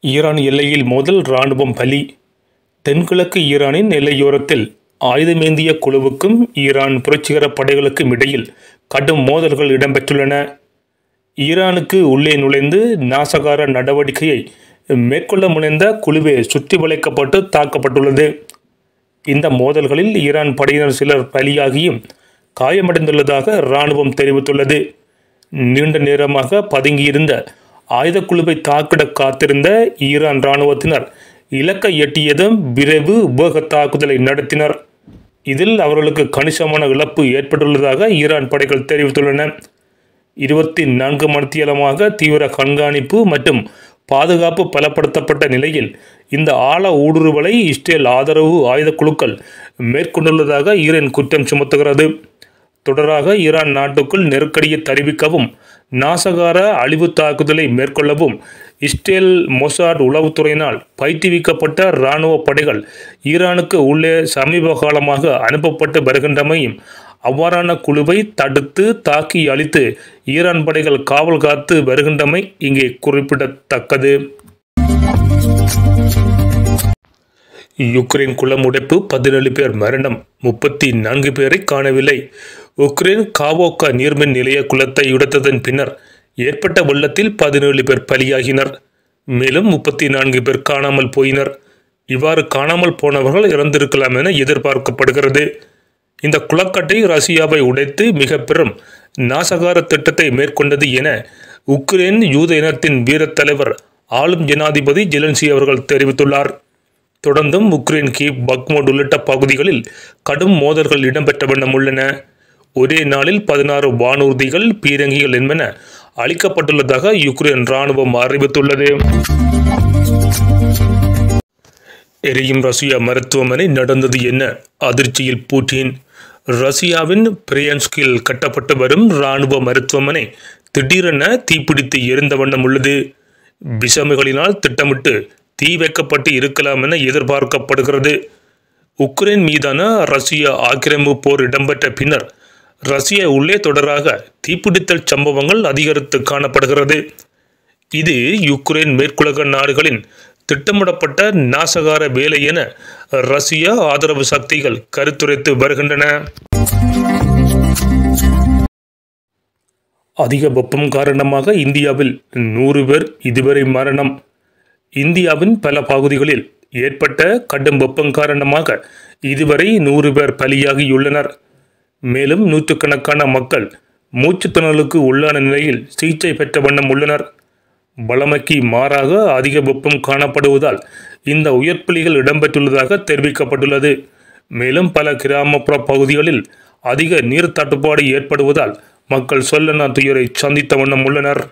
Iran எல்லையில் முதல் இராணுவம் பலி. தென்கிழக்கு ஈரானின் எல்லையோரத்தில் ஆயுதமேந்திய குழுவுக்கும் ஈரான் புரட்சிகர படைகளுக்கும் இடையில் கடும் மோதல்கள் இடம்பெற்றுள்ளன. ஈரானுக்கு உள்ளே நுழைந்து நாசகார நடவடிக்கையை மேற்கொள்ள முனைந்த குழுவே சுற்றி வளைக்கப்பட்டு தாக்கப்பட்டுள்ளது. இந்த மோதல்களில் ஈரான் படையினர் சிலர் பலியாகியும் காயமடைந்துள்ளதாக இராணுவம் தெரிவித்துள்ளது. நீண்ட நேரமாக பதுங்கியிருந்த ஆயுதக்குழுவை தாக்கிட காத்திருந்த ஈரான் இராணுவத்தினர் இலக்கை எட்டியதும் விரைவு உபோக தாக்குதலை நடத்தினர். இதில் அவர்களுக்கு கணிசமான இழப்பு ஏற்பட்டுள்ளதாக ஈரான் படைகள் தெரிவித்துள்ளன. இருபத்தி நான்கு மணித்தியாலமாக தீவிர கண்காணிப்பு மற்றும் பாதுகாப்பு பலப்படுத்தப்பட்ட நிலையில் இந்த ஆழ ஊடுருவலை இஸ்ரேல் ஆதரவு ஆயுத குழுக்கள் மேற்கொண்டுள்ளதாக ஈரான் குற்றம் சுமத்துகிறது. தொடராக ஈரான் நாட்டுக்குள் நெருக்கடியை தெரிவிக்கவும் நாசகார அழிவு தாக்குதலை மேற்கொள்ளவும் இஸ்ரேல் மொசாட் உளவுத்துறையினால் பயிற்றுவிக்கப்பட்ட இராணுவ படைகள் ஈரானுக்கு உள்ளே சமீப காலமாக அனுப்பப்பட்டு வருகின்றமையும் அவ்வாறான குழுவை தடுத்து தாக்கி அழித்து ஈரான் படைகள் காவல் காத்து வருகின்றமை இங்கே குறிப்பிடத்தக்கது. யுக்ரைன் குளம் உடைப்பு பதினேழு பேர் மரணம் முப்பத்தி நான்கு பேரை காணவில்லை. உக்ரைன் காவோக்கா நீர்மின் நிலைய குளத்தை உடைத்ததன் பின்னர் ஏற்பட்ட வெள்ளத்தில் பதினேழு பேர் பலியாகினர் மேலும் முப்பத்தி நான்கு பேர் காணாமல் போயினர். இவ்வாறு காணாமல் போனவர்கள் இறந்திருக்கலாம் என எதிர்பார்க்கப்படுகிறது. இந்த குளக்கட்டை ரஷ்யாவை உடைத்து மிக பெரும் நாசகார திட்டத்தை மேற்கொண்டது என உக்ரைன் யூத இனத்தின் வீரத் தலைவர் ஆளும் ஜனாதிபதி ஜெலன்சி அவர்கள் தெரிவித்துள்ளார். தொடர்ந்தும் உக்ரைன் கீவ் பக்மோட் உள்ளிட்ட பகுதிகளில் கடும் மோதல்கள் இடம்பெற்ற வண்ணம் உள்ளன. ஒரே நாளில் பதினாறு வானூர்திகள் பீரங்கிகள் என்பன அளிக்கப்பட்டுள்ளதாக யுக்ரைன் இராணுவம் அறிவித்துள்ளது. எரியும் ரஷ்யா மருத்துவமனை நடந்தது என்ன அதிர்ச்சியில் பூட்டின் ரஷ்யாவின் பிரியன்ஸ்கில் கட்டப்பட்டு வரும் இராணுவ மருத்துவமனை திடீரென தீப்பிடித்து எரிந்த வண்ணம் உள்ளது. விஷமிகளினால் திட்டமிட்டு தீ வைக்கப்பட்டு இருக்கலாம் என எதிர்பார்க்கப்படுகிறது. உக்ரைன் மீதான ரஷ்ய ஆக்கிரமிப்பு போர் இடம்பெற்ற பின்னர் ரஷ்ய உள்ளே தொடராக தீப்பிடித்தல் சம்பவங்கள் அதிகரித்து காணப்படுகிறது. இது யுக்ரைன் மேற்குலக நாடுகளின் திட்டமிடப்பட்ட நாசகார வேலை என ரஷ்ய ஆதரவு சக்திகள் கருத்துரைத்து வருகின்றன. அதிக வெப்பம் காரணமாக இந்தியாவில் நூறு பேர் இதுவரை மரணம். இந்தியாவின் பல பகுதிகளில் ஏற்பட்ட கடும் வெப்பம் காரணமாக இதுவரை நூறு பேர் பலியாகியுள்ளனர். மேலும் நூற்றுக்கணக்கான மக்கள் மூச்சுத்திணறலுக்கு உள்ளான நிலையில் சிகிச்சை பெற்ற வண்ணம் உள்ளனர். வளமைக்கு மாறாக அதிக வெப்பம் காணப்படுவதால் இந்த உயர்ப்புலிகள் இடம்பெற்றுள்ளதாக தெரிவிக்கப்பட்டுள்ளது. மேலும் பல கிராமப்புற பகுதிகளில் அதிக நீர் தட்டுப்பாடு ஏற்படுவதால் மக்கள் சொல்லனா துயரை சந்தித்த வண்ணம் உள்ளனர்.